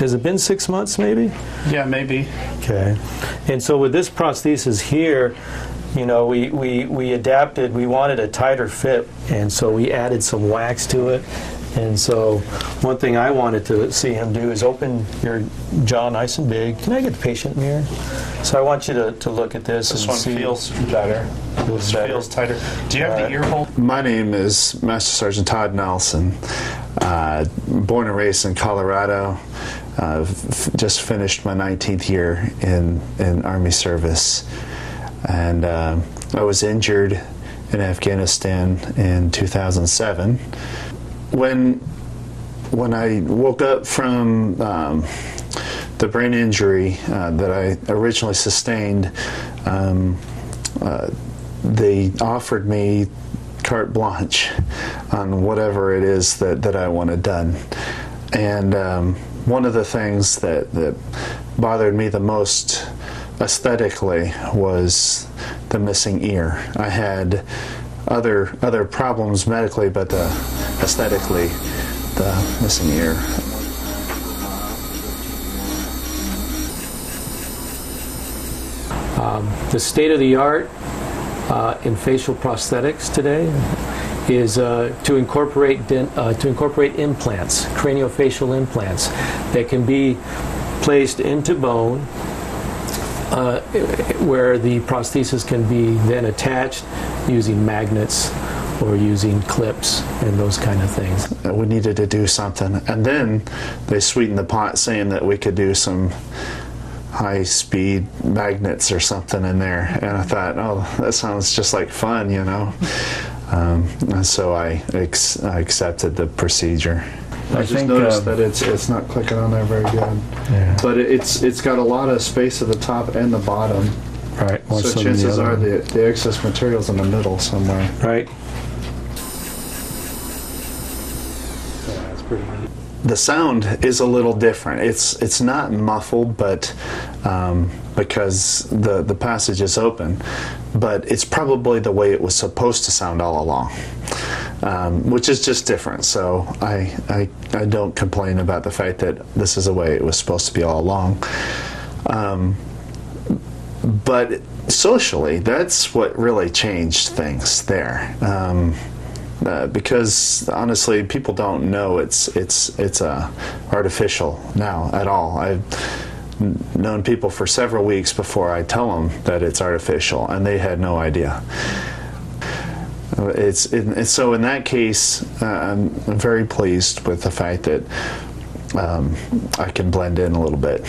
has it been six months maybe? Yeah, maybe. Okay. And so with this prosthesis here, you know, we, we, we adapted, we wanted a tighter fit, and so we added some wax to it. And so one thing I wanted to see him do is open your jaw nice and big. Can I get the patient mirror? So I want you to, to look at this, This and one see. feels better. Feels This better. feels tighter. Do you have Alright. the ear hole? My name is Master Sergeant Todd Nelson. Uh, born and raised in Colorado. F- just finished my 19th year in, in Army service. And uh, I was injured in Afghanistan in 2007. When, when I woke up from um, the brain injury uh, that I originally sustained, um, uh, they offered me carte blanche on whatever it is that, that I wanted done. And um, one of the things that, that bothered me the most aesthetically was the missing ear. I had other other problems medically, but uh, aesthetically, the missing ear The state of the art uh, in facial prosthetics today is uh, to incorporate uh, to incorporate implants, craniofacial implants that can be placed into bone, uh, where the prosthesis can be then attached using magnets or using clips and those kind of things. we needed to do something. And then they sweetened the pot saying that we could do some high speed magnets or something in there. And I thought, oh, that sounds just like fun, you know? Um, and so I, ex- I accepted the procedure. I, just think, noticed um, that it's it's not clicking on there very good. But it, it's it's got a lot of space at the top and the bottom. Right. more so than the chances other are the, the excess material's in the middle somewhere. right. The sound is a little different. It's it's not muffled, but um, because the the passage is open, but it's probably the way it was supposed to sound all along, um, which is just different. So I, I I don't complain about the fact that this is the way it was supposed to be all along. Um, but socially, that's what really changed things there. Uh, because honestly, people don't know it's it's it's uh, artificial now at all. I've known people for several weeks before I tell them that it's artificial, and they had no idea. Uh, It's, it, so in that case, uh, I'm very pleased with the fact that um, I can blend in a little bit.